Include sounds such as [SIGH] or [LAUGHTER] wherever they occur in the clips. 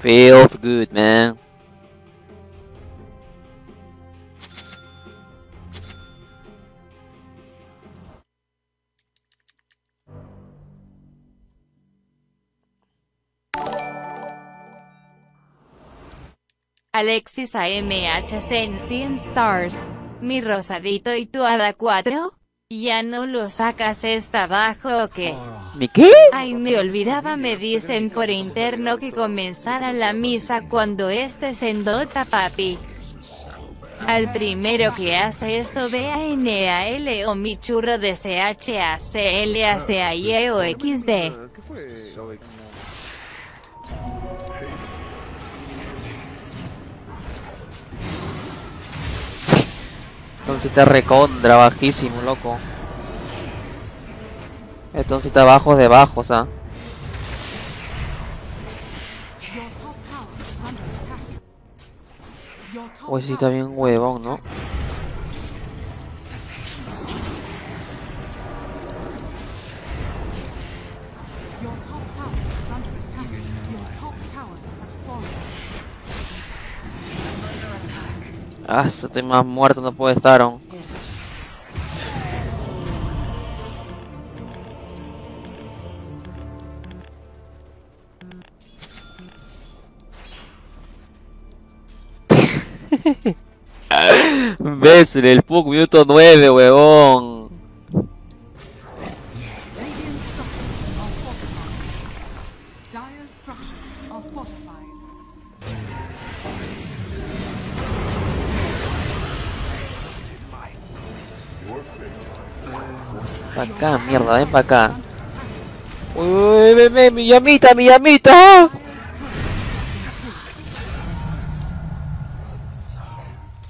Feels good, man. Alexis AMHC en 100 stars. Mi rosadito y tu hada 4. ¿Ya no lo sacas esta abajo o qué? ¿Mi qué? Ay, me olvidaba, me dicen por interno que comenzara la misa cuando estés en Dota, papi. Al primero que hace eso ve a N-A-L o mi churro de C-H-A-C-L-A-C-A-I-E o XD. Entonces está recontra bajísimo, loco. Entonces está bajo de bajo, o sea. Uy, sí está bien huevón, ¿no? Ah, estoy más muerto, no puedo estar aún. [LAUGHS] Ves el Puck minuto 9, huevón. Pa' acá, mierda, ven pa' acá. Uy, ven, ven, mi llamita, mi llamita.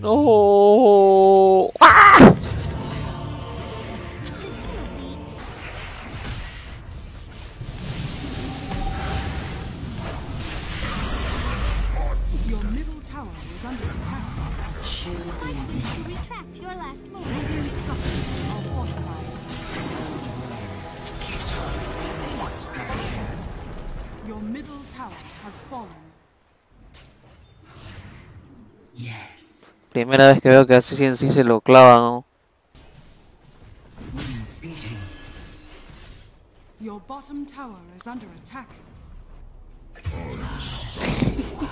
No. ¡Ah! Your middle tower is under attack. Retract your last move. Radiant structures are fortified. Your middle tower has fallen. Primera vez que veo que así en sí se lo clavan, ¿no? Your bottom tower is under attack.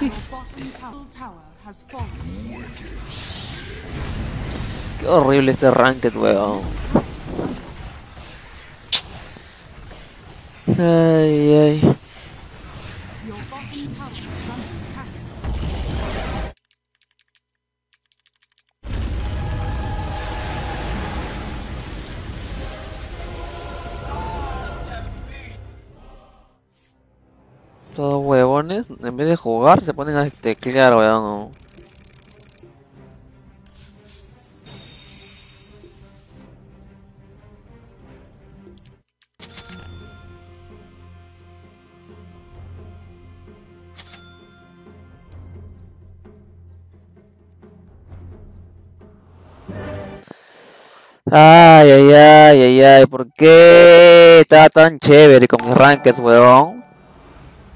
Your bottom tower, tower has fallen. Qué horrible este ranked, weón. Ay, ay. Your bottom tower Todos huevones, en vez de jugar, se ponen a teclear, weón. Ay, ay, ay, ay, ay, ¿por qué está tan chévere con mis rankeds, weón?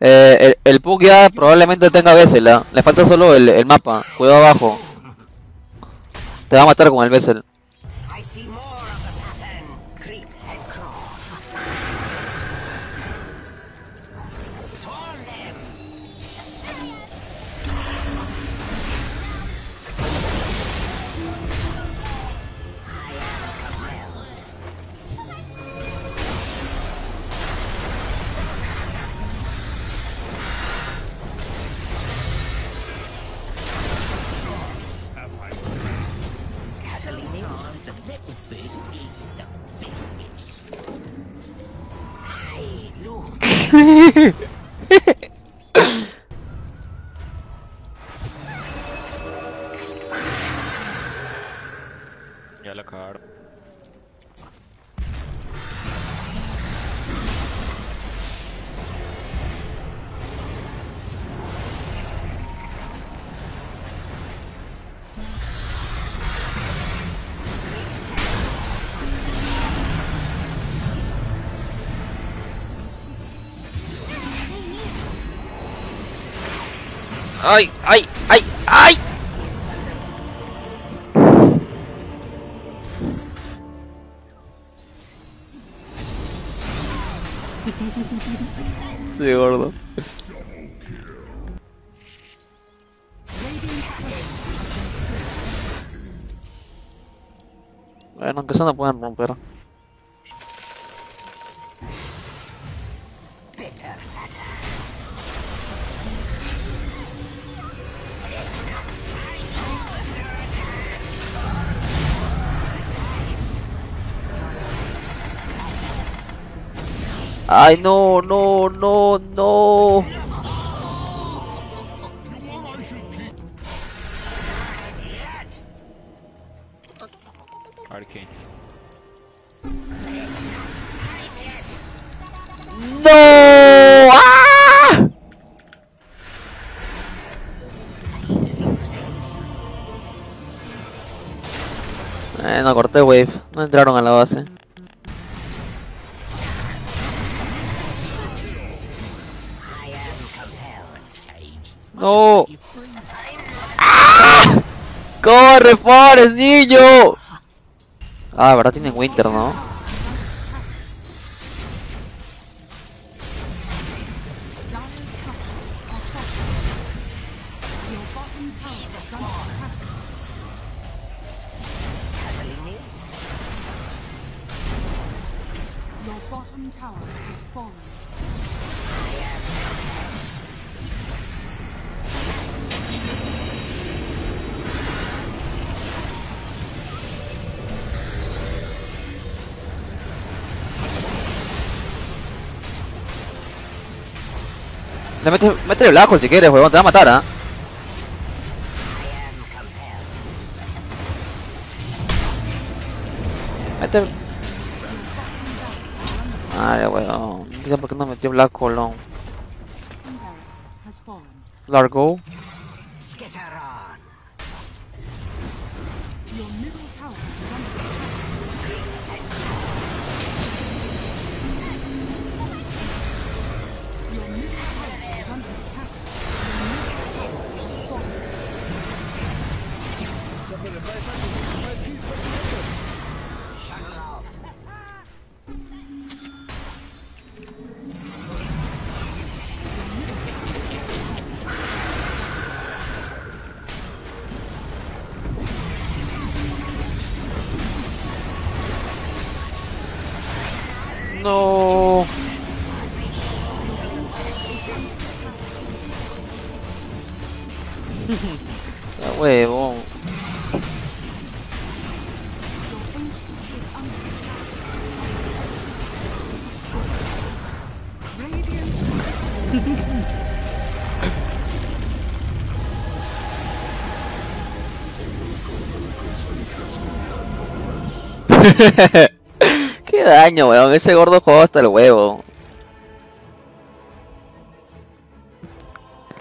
Eh, el, el Pug ya probablemente tenga Bessel, ¿eh? le falta solo el, el mapa, cuidado abajo. Te va a matar con el Bessel. me! ¡Ay, ay, ay, ay! Sí, gordo. Bueno, aunque eso no pueden romper. Bitter. Ay, no, no, no, no. Arcane. No. ¡Ah! Eh, no corté wave, no entraron a la base. No. ¡Ah! ¡Corre, Forest, niño! Ah, verdad tienen Winter, ¿no? Your bottom tower is under Le metes, métele Black si quieres, huevón, te va a matar, ¿ah? Mete... Weón. No sé por qué no metió Black fallen. Largo. Tower is [LAUGHS] Qué daño, weón. Ese gordo jugó hasta el huevo.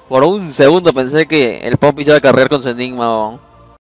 Por un segundo pensé que el Poppy iba a cargar con su enigma.